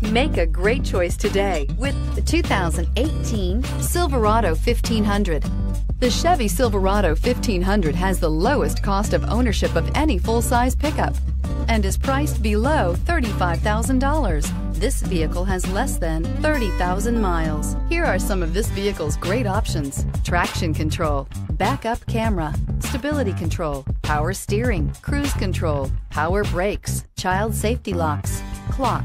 Make a great choice today with the 2018 Silverado 1500. The Chevy Silverado 1500 has the lowest cost of ownership of any full-size pickup and is priced below $35,000. This vehicle has less than 30,000 miles. Here are some of this vehicle's great options. Traction control, backup camera, stability control, power steering, cruise control, power brakes, child safety locks, clock,